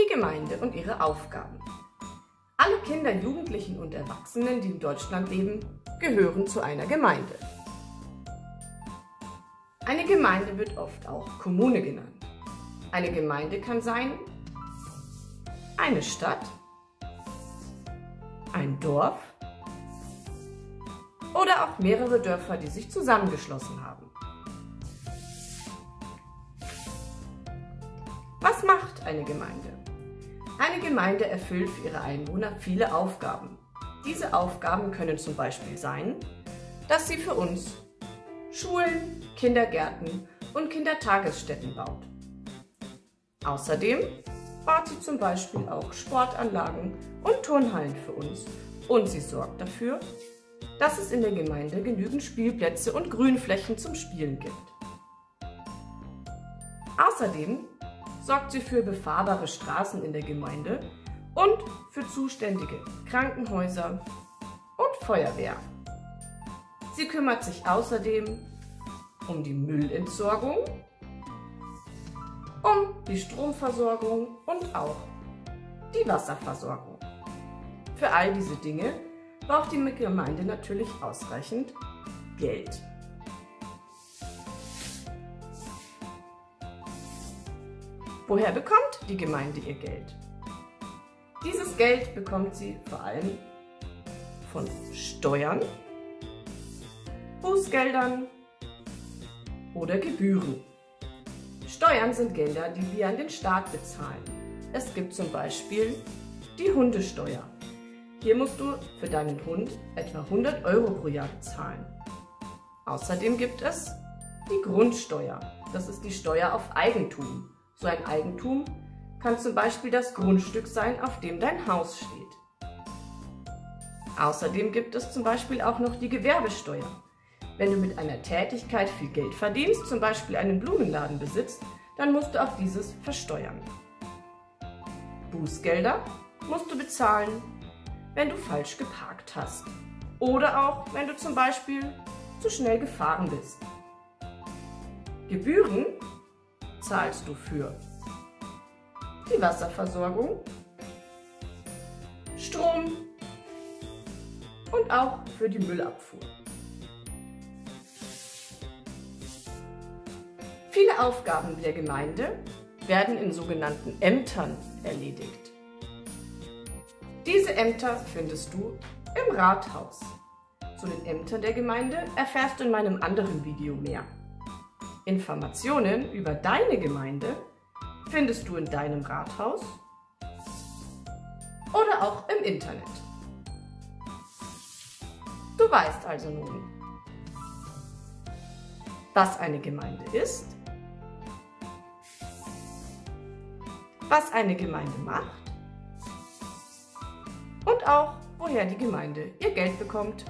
die Gemeinde und ihre Aufgaben. Alle Kinder, Jugendlichen und Erwachsenen, die in Deutschland leben, gehören zu einer Gemeinde. Eine Gemeinde wird oft auch Kommune genannt. Eine Gemeinde kann sein eine Stadt, ein Dorf oder auch mehrere Dörfer, die sich zusammengeschlossen haben. Was macht eine Gemeinde? Eine Gemeinde erfüllt für ihre Einwohner viele Aufgaben. Diese Aufgaben können zum Beispiel sein, dass sie für uns Schulen, Kindergärten und Kindertagesstätten baut. Außerdem baut sie zum Beispiel auch Sportanlagen und Turnhallen für uns und sie sorgt dafür, dass es in der Gemeinde genügend Spielplätze und Grünflächen zum Spielen gibt. Außerdem sorgt sie für befahrbare Straßen in der Gemeinde und für zuständige Krankenhäuser und Feuerwehr. Sie kümmert sich außerdem um die Müllentsorgung, um die Stromversorgung und auch die Wasserversorgung. Für all diese Dinge braucht die Gemeinde natürlich ausreichend Geld. Woher bekommt die Gemeinde ihr Geld? Dieses Geld bekommt sie vor allem von Steuern, Bußgeldern oder Gebühren. Steuern sind Gelder, die wir an den Staat bezahlen. Es gibt zum Beispiel die Hundesteuer. Hier musst du für deinen Hund etwa 100 Euro pro Jahr bezahlen. Außerdem gibt es die Grundsteuer. Das ist die Steuer auf Eigentum. So ein Eigentum kann zum Beispiel das Grundstück sein, auf dem dein Haus steht. Außerdem gibt es zum Beispiel auch noch die Gewerbesteuer. Wenn du mit einer Tätigkeit viel Geld verdienst, zum Beispiel einen Blumenladen besitzt, dann musst du auch dieses versteuern. Bußgelder musst du bezahlen, wenn du falsch geparkt hast oder auch wenn du zum Beispiel zu schnell gefahren bist. Gebühren zahlst du für die Wasserversorgung, Strom und auch für die Müllabfuhr. Viele Aufgaben der Gemeinde werden in sogenannten Ämtern erledigt. Diese Ämter findest du im Rathaus. Zu den Ämtern der Gemeinde erfährst du in meinem anderen Video mehr. Informationen über deine Gemeinde findest du in deinem Rathaus oder auch im Internet. Du weißt also nun, was eine Gemeinde ist, was eine Gemeinde macht und auch, woher die Gemeinde ihr Geld bekommt.